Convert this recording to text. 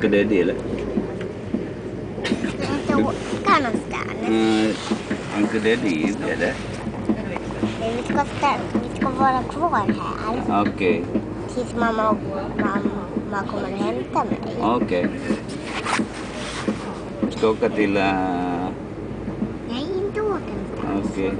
Uncle Daddy mm, eller? Inte åka någonstans. Mm, Uncle Daddy är? Men Vi ska, vi ska vara kvar här Okej, tills mamma, och mamma kommer och hämtar mig. okej. Du ska åka till... Uh, Nej, inte åka någonstans. Okej.